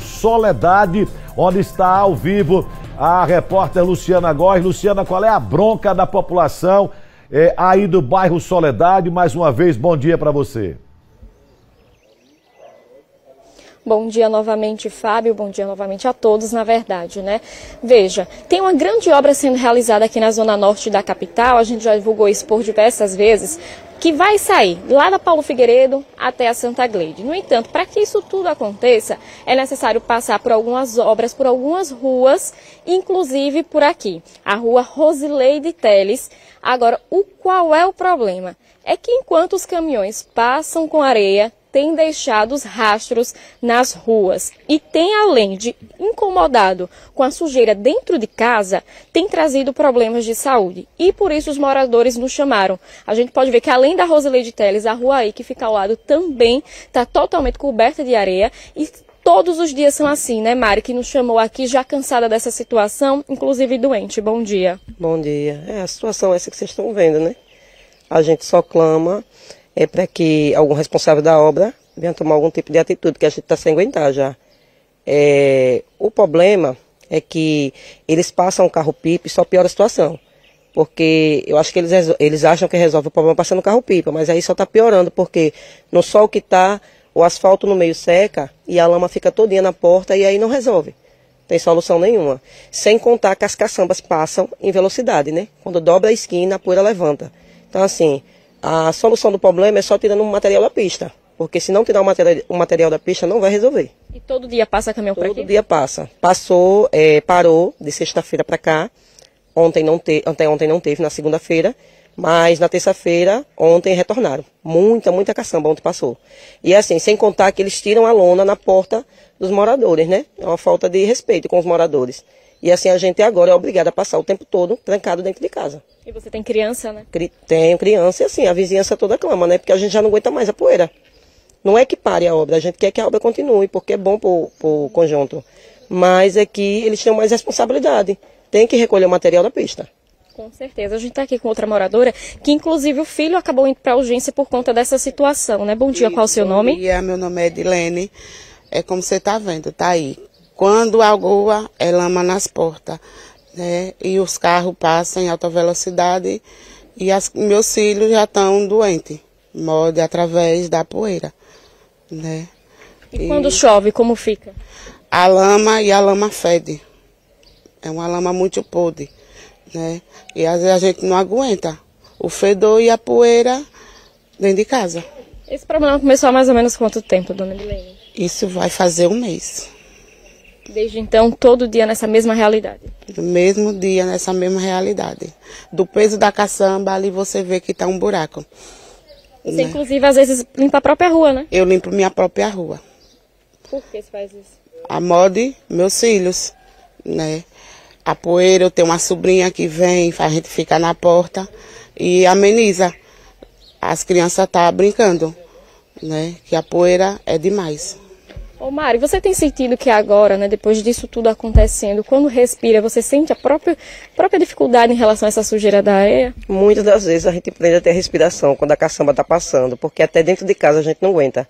Soledade, onde está ao vivo a repórter Luciana Góes. Luciana, qual é a bronca da população é, aí do bairro Soledade? Mais uma vez, bom dia para você. Bom dia novamente, Fábio. Bom dia novamente a todos, na verdade, né? Veja, tem uma grande obra sendo realizada aqui na zona norte da capital, a gente já divulgou isso por diversas vezes, que vai sair lá da Paulo Figueiredo até a Santa Gleide. No entanto, para que isso tudo aconteça, é necessário passar por algumas obras, por algumas ruas, inclusive por aqui, a rua Rosileide Teles. Agora, o qual é o problema? É que enquanto os caminhões passam com areia, tem deixado os rastros nas ruas e tem, além de incomodado com a sujeira dentro de casa, tem trazido problemas de saúde. E por isso os moradores nos chamaram. A gente pode ver que além da Rosileide Teles, a rua aí que fica ao lado também está totalmente coberta de areia e todos os dias são assim, né, Mari, que nos chamou aqui já cansada dessa situação, inclusive doente. Bom dia. Bom dia. É a situação essa que vocês estão vendo, né? A gente só clama é para que algum responsável da obra venha tomar algum tipo de atitude, porque a gente está sem aguentar já. É, o problema é que eles passam o carro-pipa e só piora a situação. Porque eu acho que eles, eles acham que resolve o problema passando o carro-pipa, mas aí só está piorando, porque no sol que está, o asfalto no meio seca e a lama fica todinha na porta e aí não resolve. Tem solução nenhuma. Sem contar que as caçambas passam em velocidade, né? Quando dobra a esquina, a poeira levanta. Então, assim, a solução do problema é só tirando o material da pista. Porque se não tirar o material, o material da pista, não vai resolver. E todo dia passa caminhão por aqui? Todo dia passa. Passou, é, parou de sexta-feira para cá. Ontem não, te, ontem, ontem não teve, na segunda-feira. Mas na terça-feira, ontem retornaram. Muita, muita caçamba ontem passou. E assim, sem contar que eles tiram a lona na porta dos moradores, né? É uma falta de respeito com os moradores. E assim a gente agora é obrigada a passar o tempo todo trancado dentro de casa. E você tem criança, né? Tenho criança e assim, a vizinhança toda clama, né? Porque a gente já não aguenta mais a poeira. Não é que pare a obra, a gente quer que a obra continue, porque é bom para o conjunto. Mas é que eles têm mais responsabilidade. Tem que recolher o material da pista. Com certeza. A gente está aqui com outra moradora, que inclusive o filho acabou indo para a urgência por conta dessa situação, né? Bom dia, qual é o seu nome? Bom dia, meu nome é Edilene. É como você está vendo, tá aí. Quando a rua é lama nas portas, né? E os carros passam em alta velocidade e as, meus filhos já estão doentes, morde através da poeira, né? E, e quando chove, como fica? A lama e a lama fede. É uma lama muito podre, né? E às vezes a gente não aguenta o fedor e a poeira dentro de casa. Esse problema começou há mais ou menos quanto tempo, dona Milene? Isso vai fazer um mês. Desde então, todo dia nessa mesma realidade? No mesmo dia, nessa mesma realidade. Do peso da caçamba, ali você vê que está um buraco. Você, né? inclusive, às vezes limpa a própria rua, né? Eu limpo minha própria rua. Por que você faz isso? A mode, meus filhos, né? A poeira, eu tenho uma sobrinha que vem, a gente fica na porta e ameniza. As crianças estão tá brincando, né? Que a poeira é demais. Ô Mari, você tem sentido que agora, né, depois disso tudo acontecendo, quando respira, você sente a própria, própria dificuldade em relação a essa sujeira da areia? Muitas das vezes a gente aprende a ter respiração quando a caçamba está passando, porque até dentro de casa a gente não aguenta.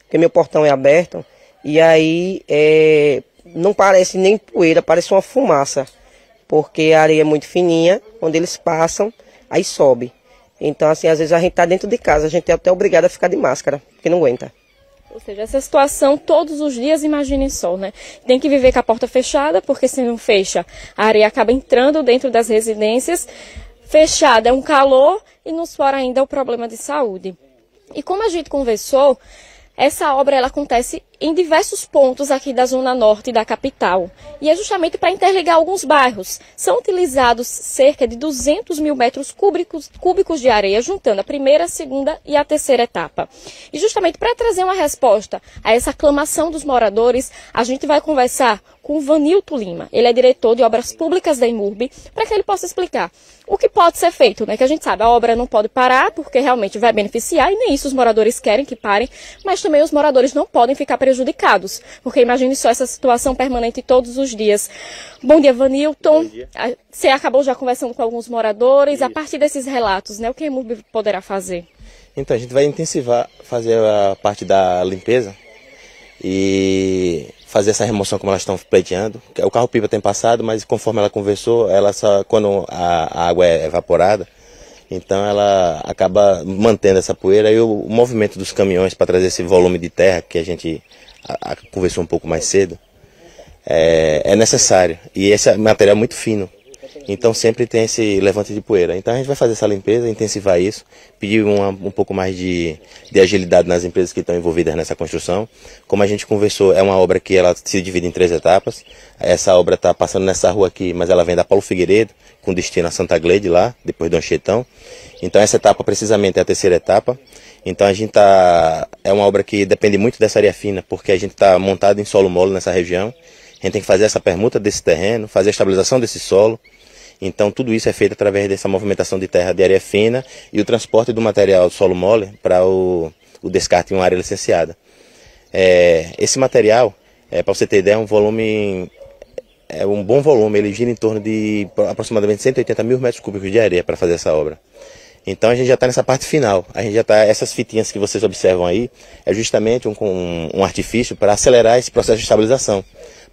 Porque meu portão é aberto e aí é, não parece nem poeira, parece uma fumaça. Porque a areia é muito fininha, quando eles passam, aí sobe. Então, assim, às vezes a gente está dentro de casa, a gente é até obrigado a ficar de máscara, porque não aguenta. Ou seja, essa situação todos os dias, imaginem só, né? Tem que viver com a porta fechada, porque se não fecha, a areia acaba entrando dentro das residências. Fechada é um calor e nos fora ainda o problema de saúde. E como a gente conversou, essa obra ela acontece em diversos pontos aqui da zona norte da capital e é justamente para interligar alguns bairros. São utilizados cerca de 200 mil metros cúbicos, cúbicos de areia, juntando a primeira, a segunda e a terceira etapa. E justamente para trazer uma resposta a essa aclamação dos moradores, a gente vai conversar com Vanilto Lima. Ele é diretor de obras públicas da Imurb, para que ele possa explicar o que pode ser feito, né? Que a gente sabe, a obra não pode parar, porque realmente vai beneficiar, e nem isso os moradores querem que parem, mas também os moradores não podem ficar prejudicados, porque imagine só essa situação permanente todos os dias. Bom dia, Vanilton. Bom dia. Você acabou já conversando com alguns moradores, isso. a partir desses relatos, né? O que a Imurb poderá fazer? Então, a gente vai intensivar fazer a parte da limpeza e fazer essa remoção como elas estão pleiteando. O carro-pipa tem passado, mas conforme ela conversou, ela só, quando a, a água é evaporada, então ela acaba mantendo essa poeira e o, o movimento dos caminhões para trazer esse volume de terra que a gente a, a, conversou um pouco mais cedo, é, é necessário. E esse material é muito fino. Então sempre tem esse levante de poeira. Então a gente vai fazer essa limpeza, intensivar isso, pedir uma, um pouco mais de, de, agilidade nas empresas que estão envolvidas nessa construção. Como a gente conversou, é uma obra que ela se divide em três etapas. Essa obra está passando nessa rua aqui, mas ela vem da Paulo Figueiredo, com destino a Santa Gleide lá, depois do Anchetão. Então essa etapa precisamente é a terceira etapa. Então a gente tá é uma obra que depende muito dessa área fina, porque a gente está montado em solo mole nessa região. A gente tem que fazer essa permuta desse terreno, fazer a estabilização desse solo, então tudo isso é feito através dessa movimentação de terra de areia fina e o transporte do material solo mole para o, o, descarte em uma área licenciada. É, esse material, é, para você ter ideia, é um volume, é um bom volume, ele gira em torno de aproximadamente 180 mil metros cúbicos de areia para fazer essa obra. Então a gente já está nessa parte final. A gente já está essas fitinhas que vocês observam aí é justamente um, um, um artifício para acelerar esse processo de estabilização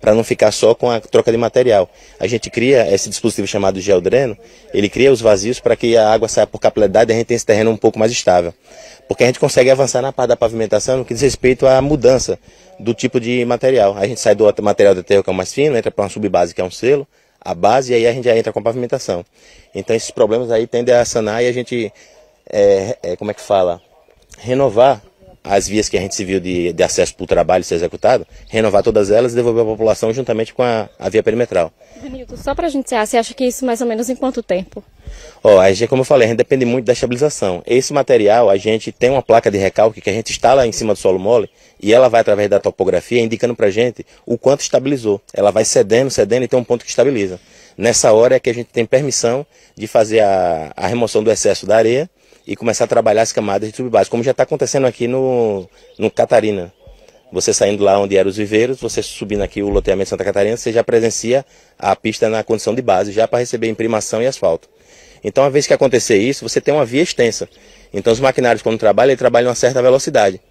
para não ficar só com a troca de material. A gente cria esse dispositivo chamado geodreno, ele cria os vazios para que a água saia por capilaridade e a gente tenha esse terreno um pouco mais estável. Porque a gente consegue avançar na parte da pavimentação no que diz respeito à mudança do tipo de material. A gente sai do material de aterro que é o mais fino, entra para uma subbase que é um selo, a base e aí a gente já entra com a pavimentação. Então esses problemas aí tendem a sanar e a gente, é, é, como é que fala, renovar as vias que a gente se viu de, de acesso para o trabalho ser executado, renovar todas elas e devolver a população juntamente com a, a via perimetral. Danilton, só para a gente encerrar, você acha que isso mais ou menos em quanto tempo? Ó, a gente, como eu falei, a gente depende muito da estabilização. Esse material, a gente tem uma placa de recalque que a gente instala em cima do solo mole e ela vai, através da topografia, indicando para a gente o quanto estabilizou. Ela vai cedendo, cedendo e tem um ponto que estabiliza. Nessa hora é que a gente tem permissão de fazer a, a remoção do excesso da areia e começar a trabalhar as camadas de subbase, como já está acontecendo aqui no, no Catarina. Você saindo lá onde eram os viveiros, você subindo aqui o loteamento de Santa Catarina, você já presencia a pista na condição de base, já para receber imprimação e asfalto. Então, uma vez que acontecer isso, você tem uma via extensa. Então, os maquinários, quando trabalham, eles trabalham a uma certa velocidade.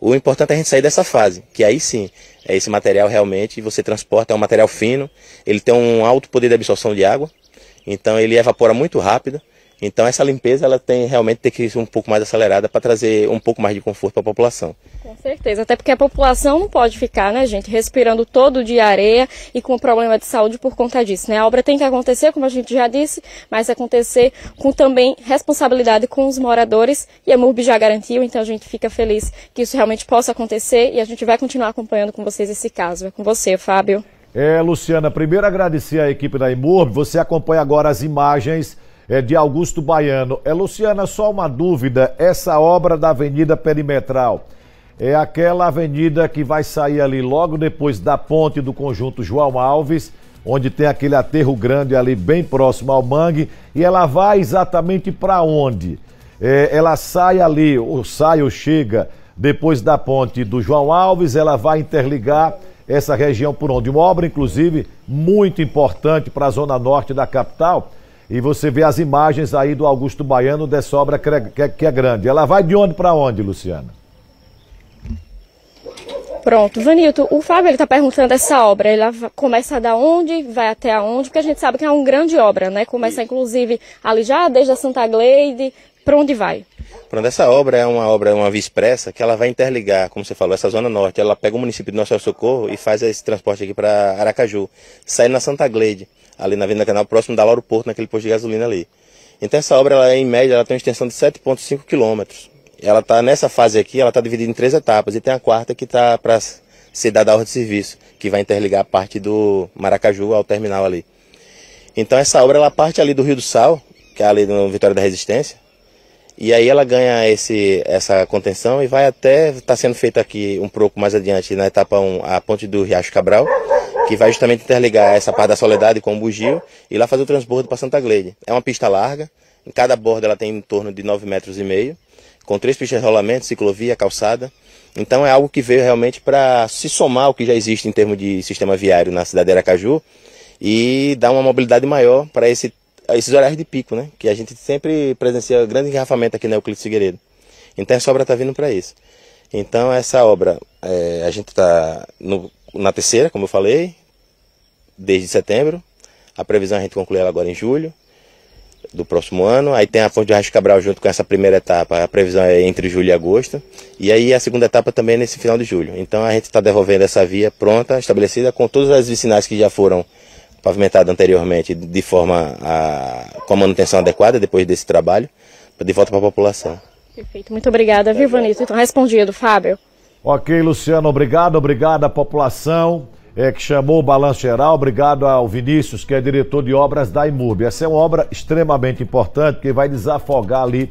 O importante é a gente sair dessa fase, que aí sim, é esse material realmente, você transporta, é um material fino, ele tem um alto poder de absorção de água, então ele evapora muito rápido, então essa limpeza ela tem realmente ter que ser um pouco mais acelerada para trazer um pouco mais de conforto para a população. Com certeza, até porque a população não pode ficar, né, gente, respirando todo dia areia e com problema de saúde por conta disso, né? A obra tem que acontecer, como a gente já disse, mas acontecer com também responsabilidade com os moradores e a MURB já garantiu, então a gente fica feliz que isso realmente possa acontecer e a gente vai continuar acompanhando com vocês esse caso. É com você, Fábio. É, Luciana, primeiro agradecer à equipe da IMURB, você acompanha agora as imagens é de Augusto Baiano. É, Luciana, só uma dúvida: essa obra da Avenida Perimetral é aquela avenida que vai sair ali logo depois da ponte do conjunto João Alves, onde tem aquele aterro grande ali bem próximo ao mangue, e ela vai exatamente para onde? É, ela sai ali, ou sai ou chega depois da ponte do João Alves, ela vai interligar essa região por onde? Uma obra, inclusive, muito importante para a zona norte da capital e você vê as imagens aí do Augusto Baiano dessa obra que é, que é grande. Ela vai de onde para onde, Luciana? Pronto, Vanilton, o Fábio está perguntando essa obra, ela começa da onde, vai até aonde, porque a gente sabe que é uma grande obra, né? Começa inclusive ali já desde a Santa Gleide, para onde vai? Pronto, essa obra é uma obra, uma via expressa, que ela vai interligar, como você falou, essa zona norte. Ela pega o município de Nosso Socorro e faz esse transporte aqui para Aracaju, saindo na Santa Gleide ali na Avenida Canal, próximo da Lauro Porto, naquele posto de gasolina ali. Então essa obra, ela, em média, ela tem uma extensão de 7,5 quilômetros. Ela está nessa fase aqui, ela está dividida em três etapas, e tem a quarta que está para ser dada a ordem de serviço, que vai interligar a parte do Maracaju ao terminal ali. Então essa obra, ela parte ali do Rio do Sal, que é ali no Vitória da Resistência, e aí ela ganha esse, essa contenção e vai até, está sendo feita aqui um pouco mais adiante, na etapa 1, a ponte do Riacho Cabral, que vai justamente interligar essa parte da Soledade com o Bugio e lá fazer o transbordo para Santa Gleide. É uma pista larga, em cada borda ela tem em torno de 9 metros e meio, com três pistas de rolamento, ciclovia, calçada. Então é algo que veio realmente para se somar ao que já existe em termos de sistema viário na cidade de Aracaju e dar uma mobilidade maior para esse, esses horários de pico, né? Que a gente sempre presencia grande engarrafamento aqui na Euclides Figueiredo. Então essa obra está vindo para isso. Então essa obra, é, a gente está no na terceira, como eu falei, desde setembro. A previsão a gente concluir ela agora em julho do próximo ano. Aí tem a Ponte de Arrasto Cabral junto com essa primeira etapa. A previsão é entre julho e agosto. E aí a segunda etapa também é nesse final de julho. Então a gente está devolvendo essa via pronta, estabelecida, com todas as vicinais que já foram pavimentadas anteriormente, de forma a, com a manutenção adequada depois desse trabalho, de volta para a população. Perfeito. Muito obrigada, viu? Então, respondido, Fábio. Ok, Luciano, obrigado, obrigado à população é, que chamou o Balanço Geral, obrigado ao Vinícius, que é diretor de obras da IMURB. Essa é uma obra extremamente importante que vai desafogar ali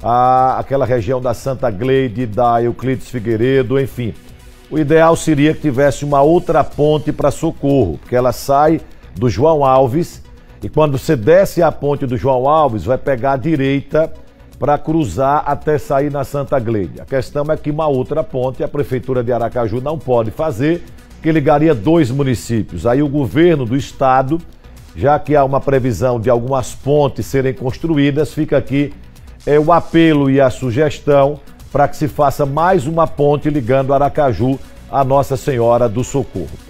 a, aquela região da Santa Gleide, da Euclides Figueiredo, enfim. O ideal seria que tivesse uma outra ponte para socorro, porque ela sai do João Alves e quando você desce a ponte do João Alves, vai pegar a direita para cruzar até sair na Santa Gleide. A questão é que uma outra ponte a Prefeitura de Aracaju não pode fazer que ligaria dois municípios. Aí o governo do estado, já que há uma previsão de algumas pontes serem construídas, fica aqui é, o apelo e a sugestão para que se faça mais uma ponte ligando Aracaju à Nossa Senhora do Socorro.